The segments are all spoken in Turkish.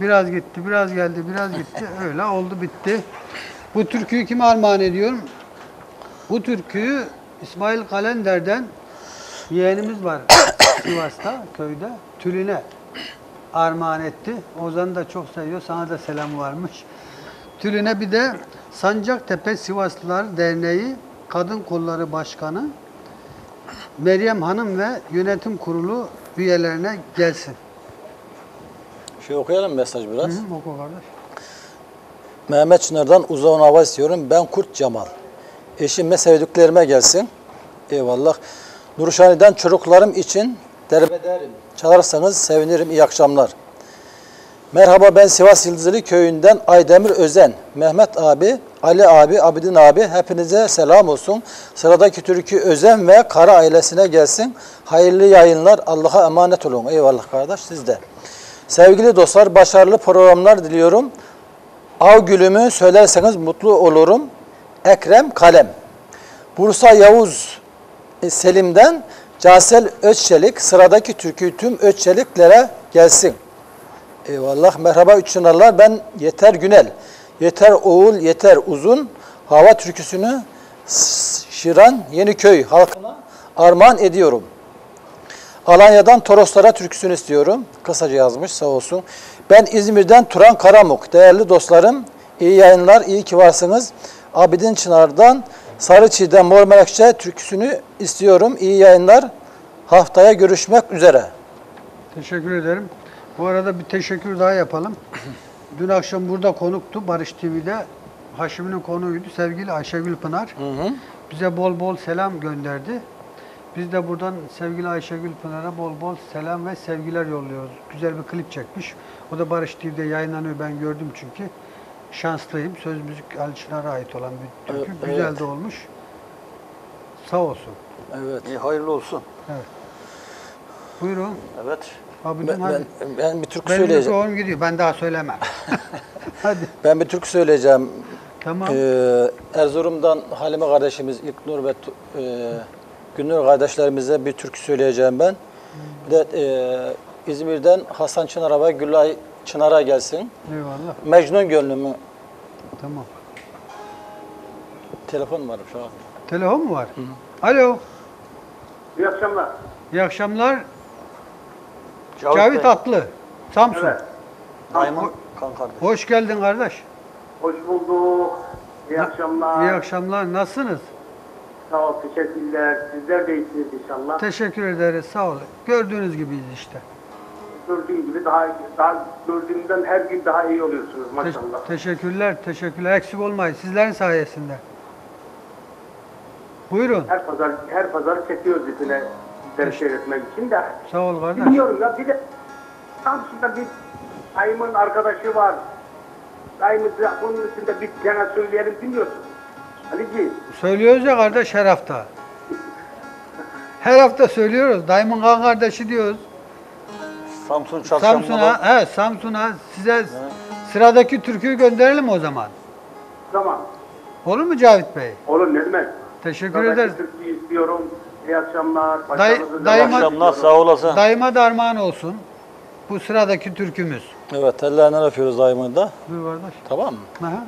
Biraz gitti, biraz geldi, biraz gitti. Öyle oldu bitti. Bu türküyü kime armağan ediyorum? Bu türküyü İsmail Kalender'den yeğenimiz var Sivas'ta, köyde. Tülin'e armağan etti. Ozan da çok seviyor. Sana da selam varmış. Tülin'e bir de Sancaktepe Sivaslılar Derneği Kadın Kolları Başkanı Meryem Hanım ve yönetim kurulu üyelerine gelsin. Şey okuyalım mesaj biraz. Hı, oku kardeş. Mehmet Çınar'dan uzun hava istiyorum. Ben Kurt Cemal. Eşim ve sevdiklerime gelsin. Eyvallah. Nurşani'den çocuklarım için derbederim. Çalarsanız sevinirim. İyi akşamlar. Merhaba ben Sivas Yıldızlı köyünden Aydemir Özen. Mehmet abi, Ali abi, Abidin abi hepinize selam olsun. Sıradaki türkü Özen ve Kara ailesine gelsin. Hayırlı yayınlar. Allah'a emanet olun. Eyvallah kardeş siz de. Sevgili dostlar başarılı programlar diliyorum. Av gülümü söylerseniz mutlu olurum. Ekrem Kalem. Bursa Yavuz e, Selim'den Casel Özçelik sıradaki türkü tüm Özçeliklere gelsin. Eyvallah. Merhaba Üç. Ben Yeter Günel. Yeter Oğul, Yeter Uzun. Hava türküsünü Şiran Yeniköy halkına armağan ediyorum. Alanya'dan Toroslara türküsünü istiyorum. Kısaca yazmış sağ olsun. Ben İzmir'den Turan Karamuk. Değerli dostlarım iyi yayınlar, iyi ki varsınız. Abidin Çınar'dan Sarıçi'den Mor Melekçe türküsünü istiyorum. İyi yayınlar. Haftaya görüşmek üzere. Teşekkür ederim. Bu arada bir teşekkür daha yapalım. Dün akşam burada konuktu Barış TV'de. Haşim'in konuğuydu sevgili Ayşegül Pınar. Bize bol bol selam gönderdi. Biz de buradan sevgili Ayşegül Pınar'a bol bol selam ve sevgiler yolluyoruz. Güzel bir klip çekmiş. O da Barış TV'de yayınlanıyor. Ben gördüm çünkü. Şanslıyım. Söz müzik Ali Çınar'a ait olan bir türkü. Evet, Güzel evet. de olmuş. Sağ olsun. Evet. İyi, hayırlı olsun. Buyurun. Evet. Abi Ben, hadi. ben, ben bir türkü Benim söyleyeceğim. mikrofonum gidiyor. Ben daha söylemem. hadi. Ben bir türkü söyleyeceğim. Tamam. Ee, Erzurum'dan Halime kardeşimiz İlknur ve e, Günnur kardeşlerimize bir türkü söyleyeceğim ben. Bir de e, İzmir'den Hasan Çınar'a ve Gülay Çınar'a gelsin. Eyvallah. Mecnun gönlümü. Tamam. Telefon var şu an. Telefon mu var? Alo. İyi akşamlar. İyi akşamlar. Cavit, Cavit Bey, Atlı. Samsun. Evet. Dayımın kan kardeşi. Hoş geldin kardeş. Hoş bulduk. İyi akşamlar. İyi akşamlar. Nasılsınız? Sağ ol, teşekkürler. Sizler de iyisiniz inşallah. Teşekkür ederiz. Sağ olun. Gördüğünüz gibiyiz işte. Gördüğün gibi daha, daha gördüğümden her gün daha iyi oluyorsunuz Te- maşallah. teşekkürler. Teşekkürler. Eksik olmayın. Sizlerin sayesinde. Buyurun. her pazar her pazar çekiyoruz izine sizleri seyretmek için de. Sağ ol kardeş. Bilmiyorum ya bir de Samsun'da bir dayımın arkadaşı var. Dayımız da bunun üstünde bir gene söyleyelim bilmiyorsun. Alici. Söylüyoruz ya kardeş her hafta. Her hafta söylüyoruz. Dayımın kan kardeşi diyoruz. Samsun çarşamba. Samsun'a, he Samsun'a size sıradaki türküyü gönderelim o zaman. Tamam. Olur mu Cavit Bey? Olur ne demek? Teşekkür Sıradaki ederiz. Türküyü istiyorum. İyi akşamlar. Dayı- Başarınızı dayıma- devam Akşamlar sağ olasın. Dayıma da armağan olsun. Bu sıradaki türkümüz. Evet ellerinden öpüyoruz daimini da. Buyur kardeş. Tamam mı? Aha.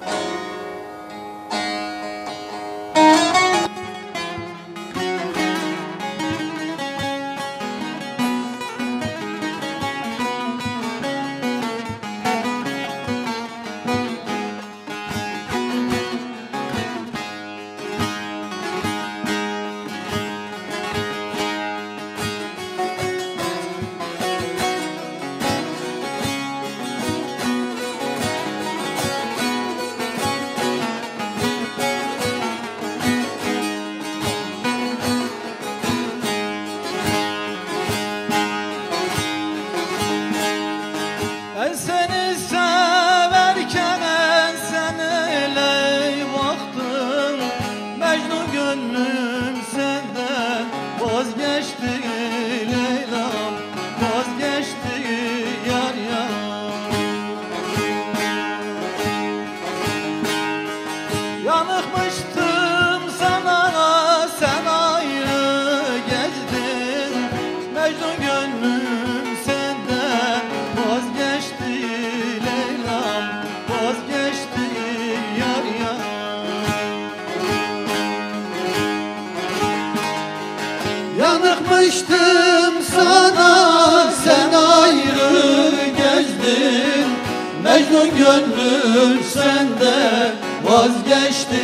Mecnun gönlüm sende. Vazgeçti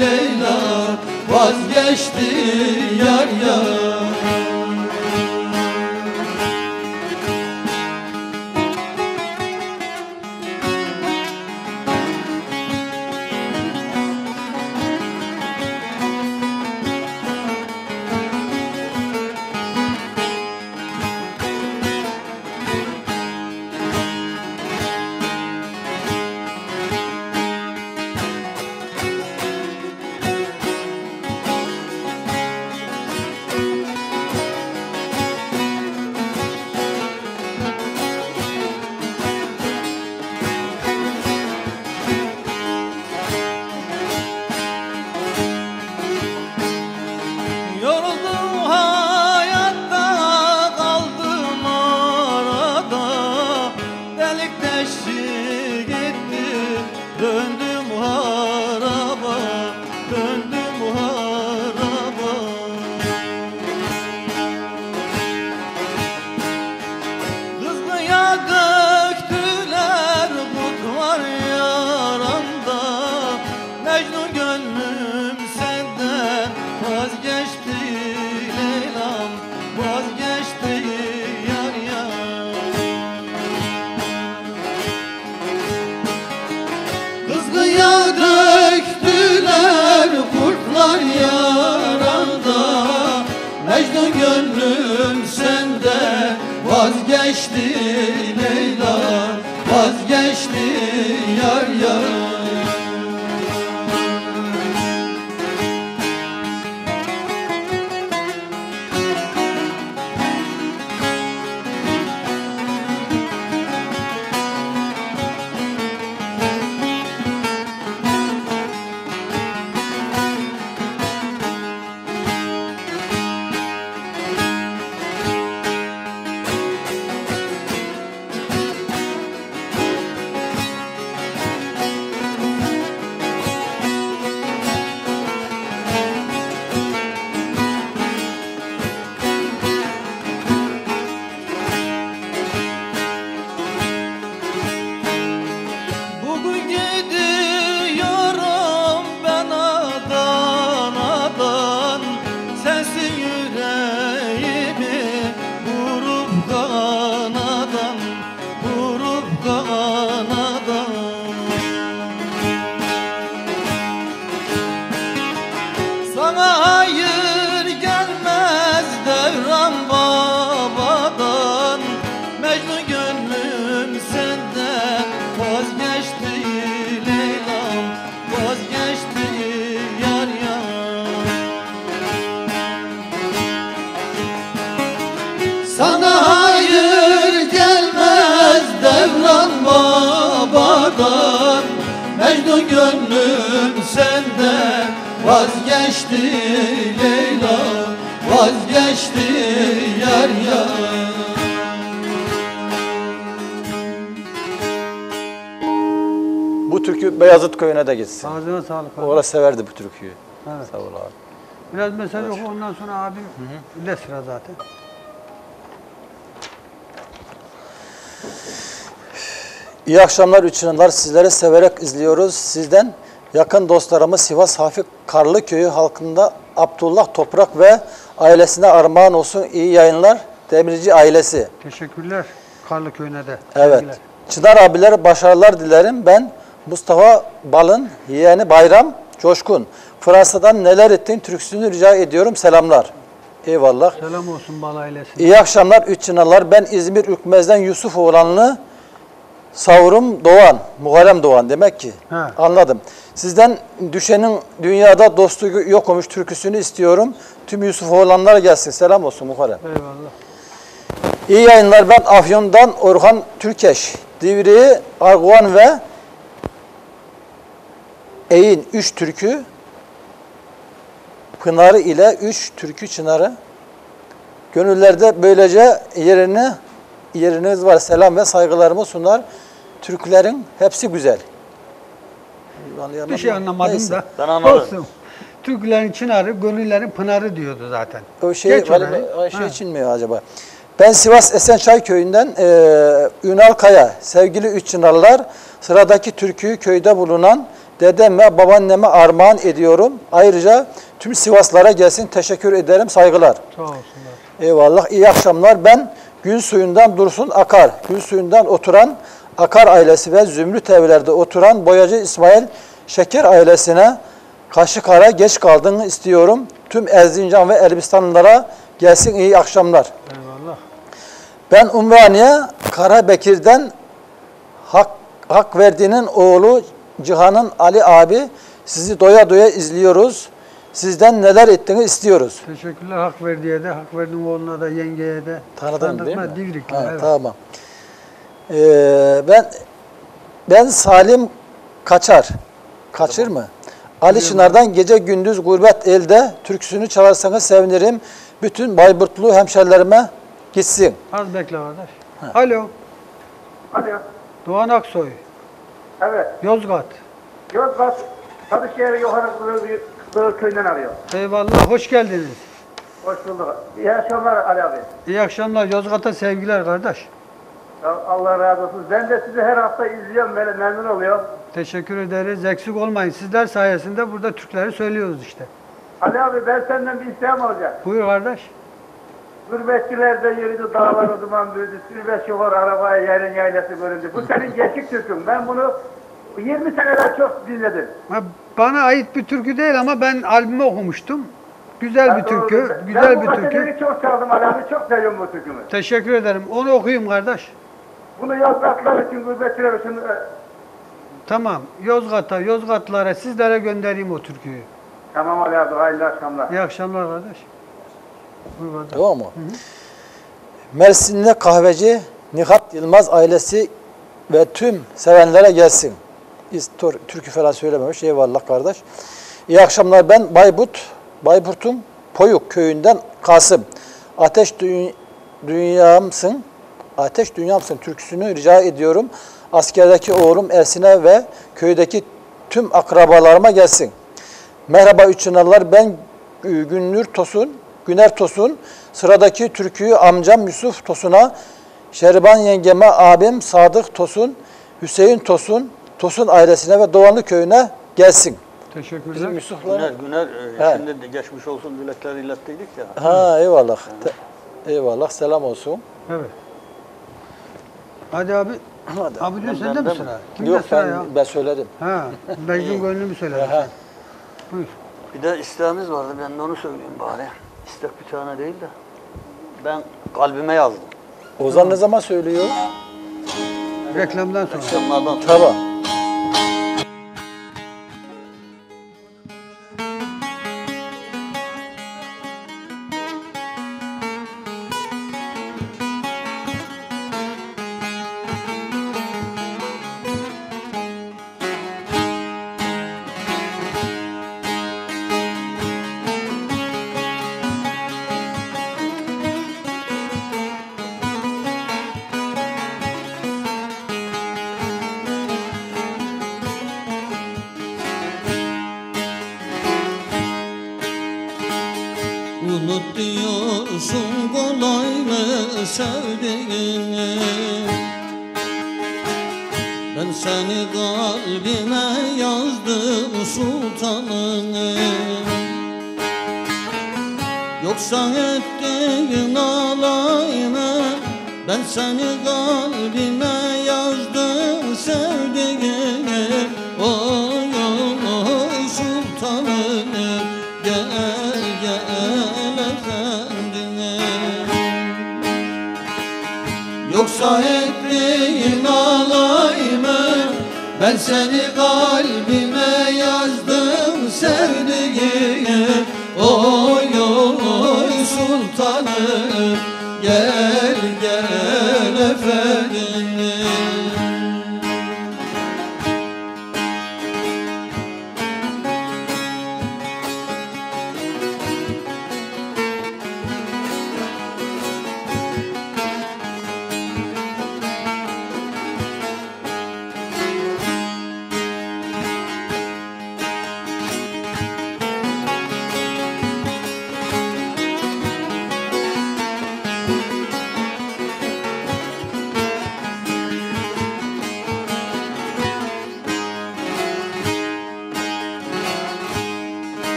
Leyla Vazgeçti yar yar vazgeçti Leyla Vazgeçti yar yar Bu türkü Beyazıt köyüne de gitsin. Ağzına sağlık abi. Orada severdi bu türküyü. Evet. Sağ ol abi. Biraz mesaj oku ondan sonra abim de sıra zaten. İyi akşamlar üçünler. Sizleri severek izliyoruz. Sizden yakın dostlarımız Sivas Hafif Karlı Köyü halkında Abdullah Toprak ve ailesine armağan olsun. İyi yayınlar. Demirci ailesi. Teşekkürler Karlı Köyü'ne de. Evet. Sevgiler. Çınar abiler başarılar dilerim. Ben Mustafa Bal'ın yeğeni Bayram Coşkun. Fransa'dan neler ettin türküsünü rica ediyorum. Selamlar. Eyvallah. Selam olsun Bal ailesine. İyi akşamlar üç çınalar. Ben İzmir Ükmez'den Yusuf oğlanlı Savurum Doğan, Muharrem Doğan demek ki. He. Anladım. Sizden düşenin dünyada dostu yok olmuş türküsünü istiyorum. Tüm Yusuf oğlanlar gelsin. Selam olsun Muharrem. Eyvallah. İyi yayınlar. Ben Afyon'dan Orhan Türkeş. Divriği, Arguvan ve Eğin 3 türkü. Pınarı ile 3 türkü çınarı. Gönüllerde böylece yerini yeriniz var. Selam ve saygılarımı sunar. Türkülerin hepsi güzel. Bir şey anlamadım Neyse. da. Ben anladım. Olsun. Türklerin çınarı, gönüllerin pınarı diyordu zaten. O şey, Geç o şey Ha. için mi acaba? Ben Sivas Esençay köyünden e, Ünal Kaya. Sevgili üç çınarlar, sıradaki türküyü köyde bulunan dedem ve babaanneme armağan ediyorum. Ayrıca tüm Sivaslara gelsin. Teşekkür ederim. Saygılar. Sağ olsunlar. Eyvallah. iyi akşamlar. Ben Gül suyundan Dursun Akar. Gül suyundan oturan Akar ailesi ve Zümrüt evlerde oturan Boyacı İsmail Şeker ailesine Kaşıkara geç kaldığını istiyorum. Tüm Erzincan ve Elbistanlılara gelsin iyi akşamlar. Eyvallah. Ben Umraniye Karabekir'den Hak, Hak Verdi'nin oğlu Cihan'ın Ali abi sizi doya doya izliyoruz. Sizden neler ettiğini istiyoruz. Teşekkürler hak verdiye de, hak verdiğin oğluna da, yengeye de. Tanıdın değil mi? Divrikli, Ha, evet. Tamam. Ee, ben ben Salim Kaçar. Kaçır mı? Ali Çınar'dan gece gündüz gurbet elde türküsünü çalarsanız sevinirim. Bütün Bayburtlu hemşerilerime gitsin. Az bekle kardeş. Alo, Hadi. Doğan Aksoy, Evet. Yozgat. Yozgat, Kadıköy'e yukarı Kızıl- Kızıl köyünden arıyor. Eyvallah, hoş geldiniz. Hoş bulduk. İyi akşamlar Ali abi. İyi akşamlar, Yozgat'a sevgiler kardeş. Allah razı olsun. Ben de sizi her hafta izliyorum böyle memnun oluyorum. Teşekkür ederiz, eksik olmayın. Sizler sayesinde burada Türkleri söylüyoruz işte. Ali abi ben senden bir isteğim olacak. Buyur kardeş. Gurbetçilerde yürüdü dağlar o zaman büyüdü. Sürbe şoför arabaya yerin yaylası göründü. Bu senin geçik türkün. Ben bunu 20 seneler çok dinledim. Ha, Bana ait bir türkü değil ama ben albümü okumuştum. Güzel bir Ben doğru- türkü, ben güzel bu bir türkü. kasetleri çok çaldım Ali abi. Çok seviyorum bu türkümü. Teşekkür ederim. Onu okuyayım kardeş. Bunu Yozgatlar için, gurbetçiler için e, Tamam. Yozgat'a, Yozgatlara sizlere göndereyim o türküyü. Tamam Ali abi. Hayırlı akşamlar. İyi akşamlar kardeş. Buyur kardeş. Tamam mı? Mersinli kahveci Nihat Yılmaz ailesi ve tüm sevenlere gelsin. İstor, türkü falan söylememiş. Eyvallah kardeş. İyi akşamlar. Ben Bayburt, Bayburt'un Poyuk köyünden Kasım. Ateş dü- dünyamsın, Ateş dünyamsın türküsünü rica ediyorum. Askerdeki oğlum Ersin'e ve köydeki tüm akrabalarıma gelsin. Merhaba Üçünallar ben Günnür Tosun, Güner Tosun. Sıradaki türküyü amcam Yusuf Tosun'a, Şeriban yengeme abim Sadık Tosun, Hüseyin Tosun, Tosun ailesine ve Doğanlı köyüne gelsin. Bizim Teşekkürler. Yusuf'la... Güner, Güner He. e, şimdi de geçmiş olsun dilekler ilettiydik ya. Ha eyvallah. Te- eyvallah selam olsun. Evet. Hadi abi. Hadi. Abi diyor sende mi sıra? Kimde Yok sıra ben, ya? ben söyledim. Ha, Mecnun gönlü mü söyledin Aha. sen? Buyur. Bir de isteğimiz vardı ben de onu söyleyeyim bari. İstek bir tane değil de. Ben kalbime yazdım. Ozan ne zaman söylüyor? Reklamdan sonra. Akşamlardan sonra. Tamam. Unut diyorsun kolay mı sevdiğini Ben seni kalbime yazdım sultanım. Yoksa ettiğin alay mı Ben seni kalbime Yoksa ettiğin alay mı Ben seni kalbime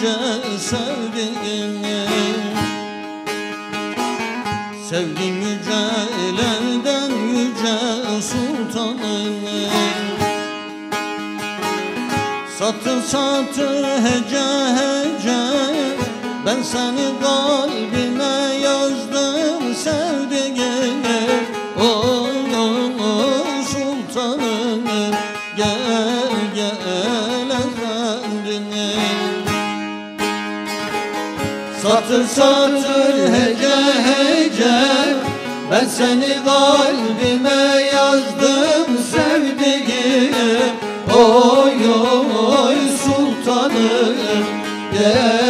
gündüz Satır satır hece hece Ben seni kalbime yazdım sevdiğim. Oy oy sultanım Gel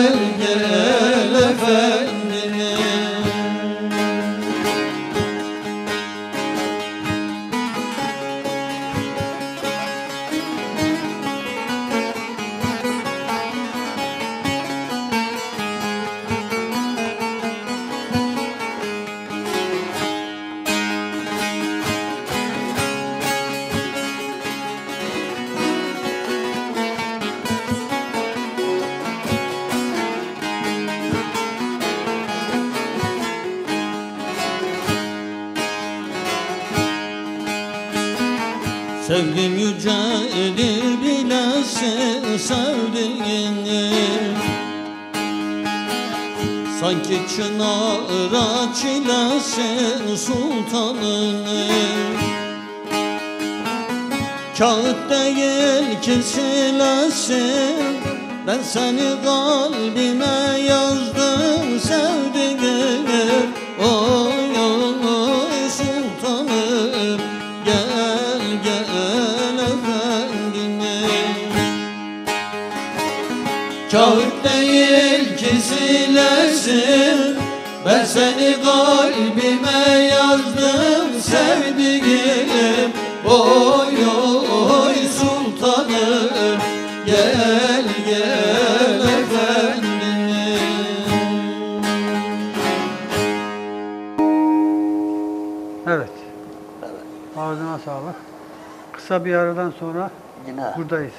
Sevdim yücedir bilesin sevdiğini. Sanki çınara çilesin sultanını. Kağıt değil ki Ben seni kalbime yazdım sevdiğim Oy Kağıt değil ki silesin Ben seni kalbime yazdım sevdiğim Oy oy sultanım Gel gel efendim Evet. Ağzına sağlık. Kısa bir aradan sonra Yine buradayız.